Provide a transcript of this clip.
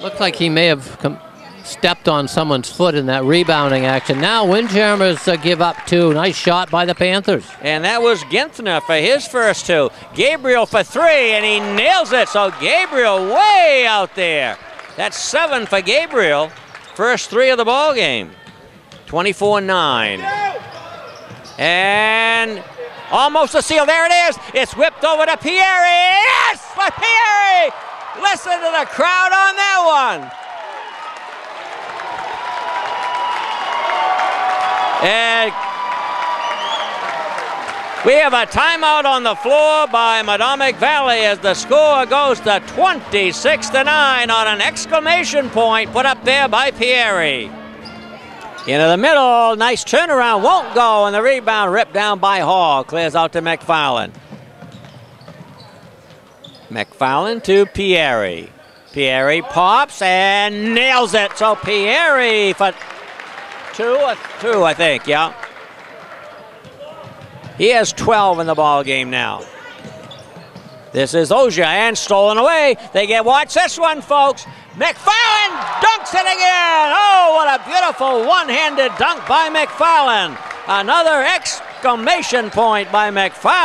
Looked like he may have com- stepped on someone's foot in that rebounding action. Now Windjammers uh, give up two. Nice shot by the Panthers. And that was Ginthner for his first two. Gabriel for three, and he nails it. So Gabriel way out there. That's seven for Gabriel. First three of the ball game. 24-9. And almost a seal. There it is. It's whipped over to Pieri. Listen to the crowd on that one. And we have a timeout on the floor by Medomak Valley as the score goes to 26 to 9 on an exclamation point put up there by Pieri. Into the middle, nice turnaround, won't go, and the rebound ripped down by Hall. Clears out to McFarland. McFarland to Pieri. Pieri pops and nails it. So Pieri for two, or two, I think, yeah. He has 12 in the ball game now. This is Oja and stolen away. They get watch this one, folks. McFarland dunks it again. Oh, what a beautiful one-handed dunk by McFarland. Another exclamation point by McFarland.